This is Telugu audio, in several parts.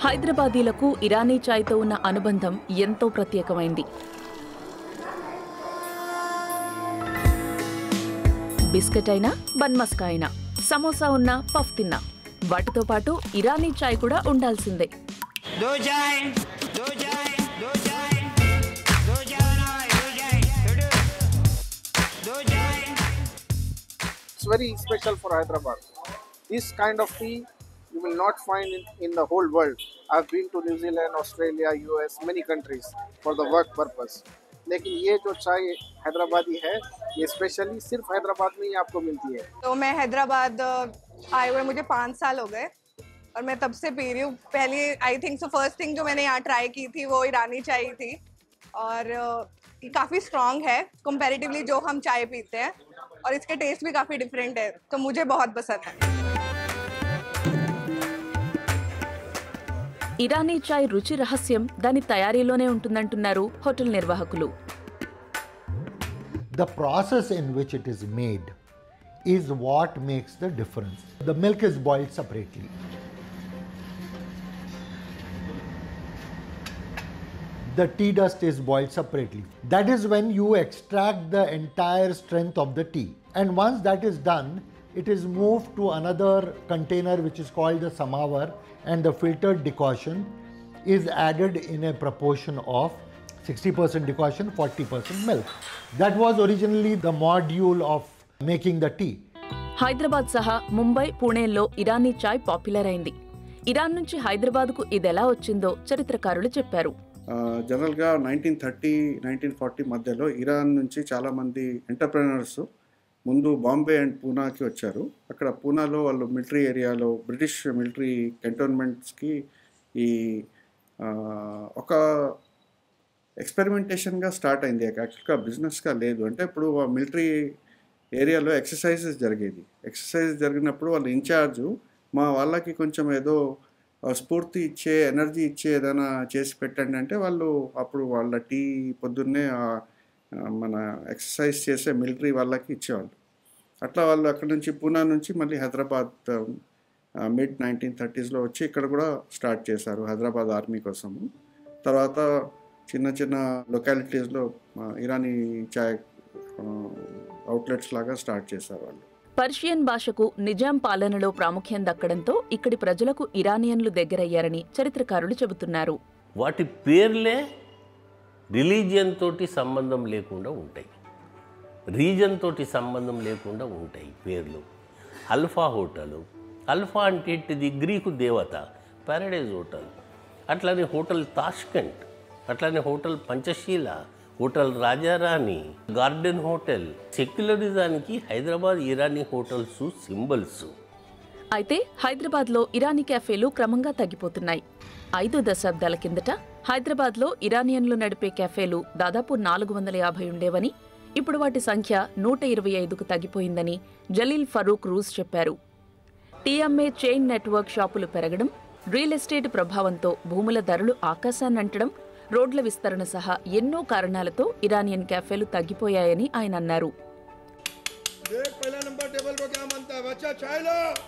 హైదరాబాదీలకు ఇరానీ చాయ్తో ఉన్న అనుబంధం ఎంతో ప్రత్యేకమైంది. బిస్కెట్ అయినా బన్మస్కా అయినా సమోసా ఉన్నా పఫ్ తిన్నా వాటితో పాటు ఇరానీ చాయ్ కూడా ఉండాల్సిందే. దో దో very special for Hyderabad. This kind of tea you will not find in, in the whole world. I've been to New Zealand, Australia, US, many countries for the work purpose. लेकिन ये जो चाय हैदराबादी है ये स्पेशली सिर्फ़ हैदराबाद में ही आपको मिलती है तो मैं हैदराबाद आए हुए मुझे पाँच साल हो गए और मैं तब से पी रही हूँ पहली I think so first thing जो मैंने यहाँ ट्राई की थी वो ईरानी चाय थी और काफ़ी स्ट्रॉन्ग है कंपैरेटिवली जो हम चाय पीते हैं और इसके टेस्ट भी काफ़ी डिफरेंट है तो मुझे बहुत पसंद है ఇరానీ చాయ్ రుచి రహస్యం దాని తయారీలోనే ఉంటుందంటున్నారు హోటల్ నిర్వాహకులు the process in which it is made is what makes the difference. The milk is boiled separately. The tea dust is boiled separately. That is when you extract the entire strength of the tea. And once that is done, it is moved to another container which is called the samovar, and the filtered decoction is added in a proportion of 60% decoction, 40% milk. That was originally the module of making the tea. Hyderabad సహా ముంబై పూణేల్లో ఇరానీ చాయ్ పాపులర్ అయింది ఇరాన్ నుంచి హైదరాబాద్కు ఇదెలా వచ్చిందో చరిత్రకారులు చెప్పారు జనరల్గా నైన్టీన్ థర్టీ నైన్టీన్ ఫార్టీ మధ్యలో ఇరాన్ నుంచి చాలామంది ఎంటర్ప్రెనర్స్ ముందు బాంబే అండ్ పూనాకి వచ్చారు. అక్కడ పూనాలో వాళ్ళు మిలిటరీ ఏరియాలో బ్రిటిష్ మిలిటరీ కంటోన్మెంట్స్కి ఈ ఒక ఎక్స్పెరిమెంటేషన్గా స్టార్ట్ అయింది. యాక్చువల్గా బిజినెస్గా లేదు. అంటే ఇప్పుడు మిలిటరీ ఏరియాలో ఎక్సర్సైజెస్ జరిగేది. ఎక్సర్సైజ్ జరిగినప్పుడు వాళ్ళు ఇన్ఛార్జు మా వాళ్ళకి కొంచెం ఏదో స్ఫూర్తి ఇచ్చే ఎనర్జీ ఇచ్చే ఏదైనా చేసి పెట్టండి అంటే వాళ్ళు అప్పుడు వాళ్ళ టీ పొద్దున్నే మన ఎక్సర్సైజ్ చేసే మిలిటరీ వాళ్ళకి ఇచ్చేవాళ్ళు. అట్లా వాళ్ళు అక్కడ నుంచి పూనా నుంచి మళ్ళీ హైదరాబాద్ మిడ్ నైన్టీన్ థర్టీస్లో వచ్చి ఇక్కడ కూడా స్టార్ట్ చేశారు హైదరాబాద్ ఆర్మీ కోసము. తర్వాత చిన్న చిన్న లొకాలిటీస్లో ఇరానీ చాయ్ అవుట్లెట్స్ లాగా స్టార్ట్ చేశారు వాళ్ళు. పర్షియన్ భాషకు నిజాం పాలనలో ప్రాముఖ్యం దక్కడంతో ఇక్కడి ప్రజలకు ఇరానియన్లు దగ్గరయ్యారని చరిత్రకారులు చెబుతున్నారు. వాటి పేర్లే రిలీజియన్ తోటి సంబంధం లేకుండా ఉంటాయి. రీజన్ తోటి సంబంధం లేకుండా ఉంటాయి పేర్లు. అల్ఫా హోటల్ అల్ఫా అంటే ఇది గ్రీకు దేవత పారడైజ్ హోటల్. అట్లానే హోటల్ తాష్కెంట్ అట్లానే hotel Panchsheela hotel Rajarani garden hotel సెక్యులరిజానికి Hyderabad Irani hotels symbols. అయితే హైదరాబాద్లో ఇరానీ క్యాఫేలు క్రమంగా తగ్గిపోతున్నాయి. ఐదు దశాబ్దాల కిందట హైదరాబాద్లో ఇరానియన్లు నడిపే క్యాఫేలు దాదాపు నాలుగు వందల యాభై ఉండేవని ఇప్పుడు వాటి సంఖ్య నూట ఇరవై ఐదుకు తగ్గిపోయిందని జలీల్ ఫరూక్ రూస్ చెప్పారు. టీఎంఏ చైన్ నెట్వర్క్ షాపులు పెరగడం రియల్ ఎస్టేట్ ప్రభావంతో భూముల ధరలు ఆకాశాన్నంటడం రోడ్ల విస్తరణ సహా ఎన్నో కారణాలతో ఇరానియన్ క్యాఫేలు తగ్గిపోయాయని ఆయన అన్నారు.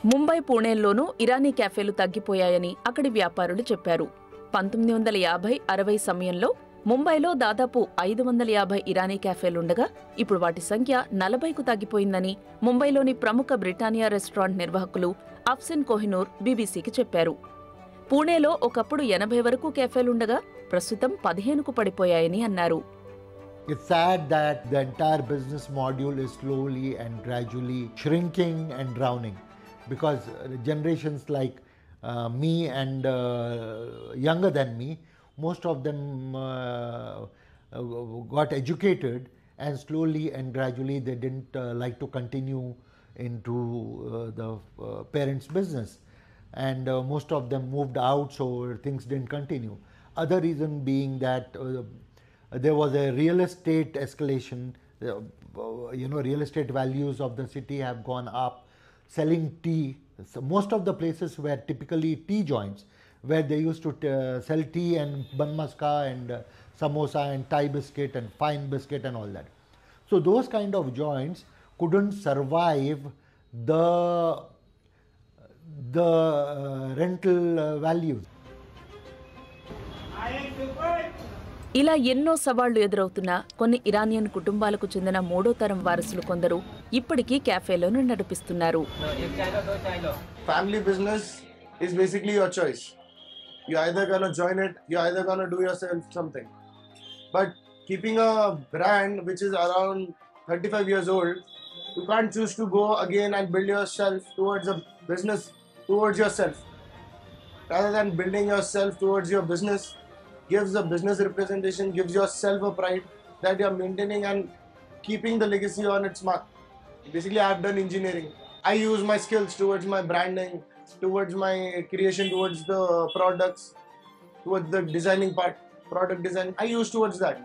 ముంబై పూణేల్లోనూ ఇరానీ క్యాఫేలు తగ్గిపోయాయని అక్కడి వ్యాపారులు చెప్పారు. పంతొమ్మిది వందల యాభై అరవై సమయంలో ముంబైలో దాదాపు ఐదు వందల యాభై ఇరానీ క్యాఫేలుండగా ఇప్పుడు వాటి సంఖ్య నలభైకు తగ్గిపోయిందని ముంబైలోని ప్రముఖ బ్రిటానియా రెస్టారెంట్ నిర్వాహకులు అఫ్సిన్ కోహినూర్ బీబీసీకి చెప్పారు. పూణేలో ఒకప్పుడు ఎనభై వరకు క్యాఫేలుండగా ప్రస్తుతం పదిహేనుకు పడిపోయాయని అన్నారు It's sad that the entire business module is slowly and gradually shrinking and drowning because uh, generations like uh, me and uh, younger than me, most of them uh, uh, got educated and slowly and gradually they didn't uh, like to continue into uh, the uh, parents' business. And uh, most of them moved out, so things didn't continue. Other reason being that uh, there was a real estate escalation. Uh, you know, real estate values of the city have gone up. Selling tea, so most of the places were typically tea joints where they used to uh, sell tea and bun maska and uh, samosa and Thai biscuit and fine biscuit and all that. So those kind of joints couldn't survive the the uh, rental uh, values. ఇలా ఎన్నో సవాళ్ళు ఎదురవుతున్న కొన్ని ఇరానియన్ కుటుంబాలకు చెందిన మూడో తరం వారసులు కొందరు ఇప్పటికీ క్యాఫేలోను నడిపిస్తున్నారు. Family business is basically your choice you either join it you either self something but keeping brand which is years old you can't choose to go business towards yourself. Rather than building yourself towards your business, gives a business representation, gives yourself a pride that you're maintaining and keeping the legacy on its mark. Basically, I've done engineering. I use my skills towards my branding, towards my creation, towards the products, towards the designing part, product design. I use towards that.